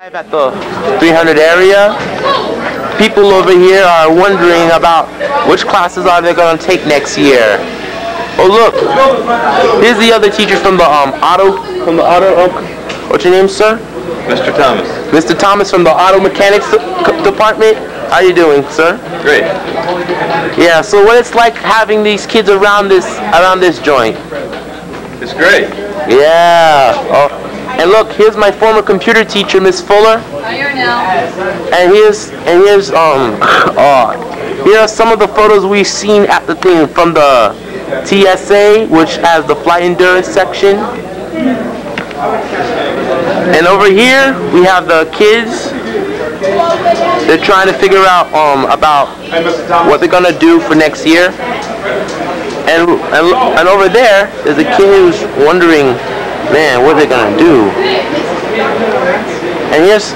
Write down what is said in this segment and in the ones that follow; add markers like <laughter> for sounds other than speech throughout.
At the 300 area, people over here are wondering about which classes are they going to take next year. Oh look, here's the other teacher from the um auto from the auto. Um, what's your name, sir? Mr. Thomas. Mr. Thomas from the auto mechanics department. How you doing, sir? Great. Yeah. So what it's like having these kids around this around this joint? It's great. Yeah. Oh. And look, here's my former computer teacher, Miss Fuller. And here's and here's um oh <coughs> here are some of the photos we've seen at the thing from the TSA, which has the flight endurance section. And over here we have the kids. They're trying to figure out um about what they're gonna do for next year. And and, and over there there's a kid who's wondering man, what are they gonna do? And yes,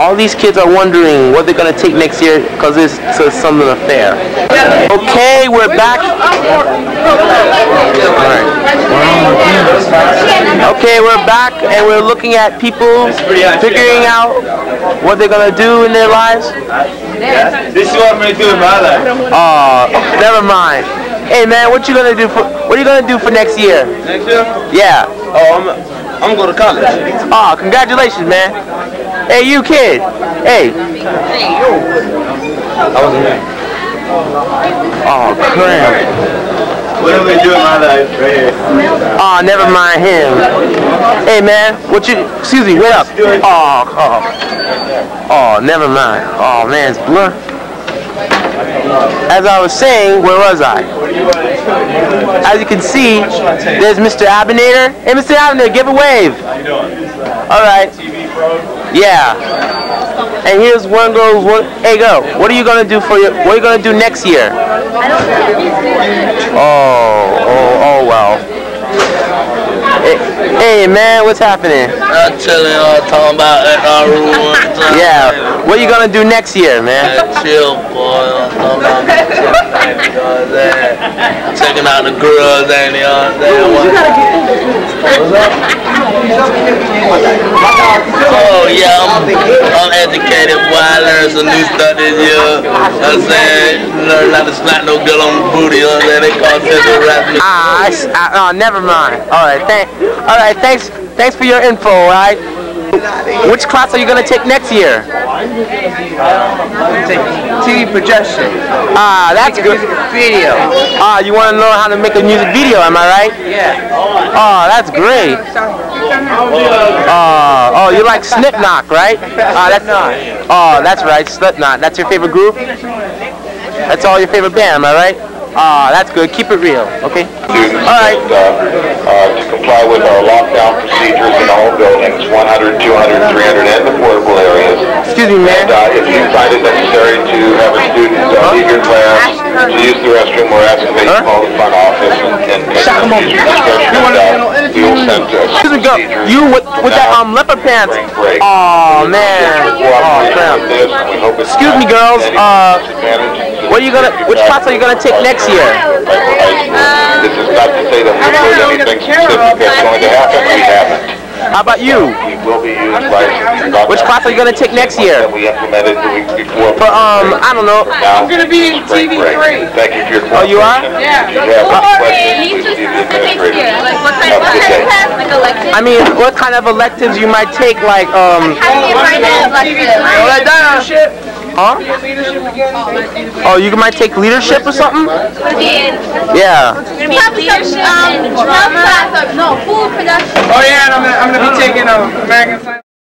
all these kids are wondering what they're gonna take next year because it's a Southern affair. Okay, we're back. Okay, we're back and we're looking at people figuring out what they're gonna do in their lives. This is what I'm gonna do in my life. Oh, never mind. Hey man, what you gonna do for what are you gonna do for next year? Next year? Yeah. Oh, I'm I'm going to go to college. Oh, congratulations, man. Hey, you kid. Hey. I wasn't there. Oh, crap. What am I doing in my life right here? Oh, never mind him. Hey, man. What you? Excuse me. what up. Oh, oh. Oh, never mind. Oh man, it's blur. As I was saying, where was I? As you can see, there's Mr. Abinator. Hey, Mr. Abinator, give a wave. All right. Yeah. And here's one girl. One, hey, girl. What are you gonna do for your? What are you gonna do next year? Oh, oh, oh, well. Hey, hey, man, what's happening? I'm chilling all talking about uh, SRU. Yeah. What are you gonna do next year, man? chill, boy. I'm talking about chill, you know what I'm saying? Checking out the girls, ain't you know what I'm saying? Oh, yeah, I'm, I'm educated, boy. I learned some new stuff this year. You know what I'm saying? Learn not to slap no girl on the booty, you know what I'm saying? They call it rap. Ah, I, I, oh, never mind. All right, thank, all right, thanks, thanks for your info. All right. Which class are you gonna take next year? TV projection. Ah, that's good. Video. Ah, you want to learn how to make a music video? Am I right? Yeah. Oh, that's great. Oh, oh, you like Slipknot, right? Ah, that's Oh, that's right, Slipknot. That's your favorite group? That's all your favorite band, am I right? Ah, that's good. Keep it real, okay? All right. Uh, uh, to comply with our lockdown procedures in all buildings, 100, 200, 300, and the portable areas. Excuse me, man. And uh, if you find it necessary to have a student uh, leave your class to use the restroom, we're asking that you call the front office and, and, and use your discretion. And, uh, we will send uh, Excuse me, girl. You with with that um leopard pants? Oh man. Oh crap. Excuse me, girls. Uh, what are you gonna? Which class are you gonna take next year? This is not to say that we put anything specific that's going to happen. We haven't. How about you? We will be used by Which class are you gonna take next year? that we implemented the week before. For um, I don't know. I'm gonna be in TV break. three. Thank you for your Oh, you are? Yeah. You have any questions, He's please just see the specific administrator. here. Like what kind, Have a what good kind of day. Like elective? I mean, what kind of electives you might take? Like um, How do you find an elective? Well, leadership. Huh? Oh, you might take leadership or something? Yeah. Um, health class or no food production. Oh yeah, and I'm gonna, I'm gonna be taking um, American Sign.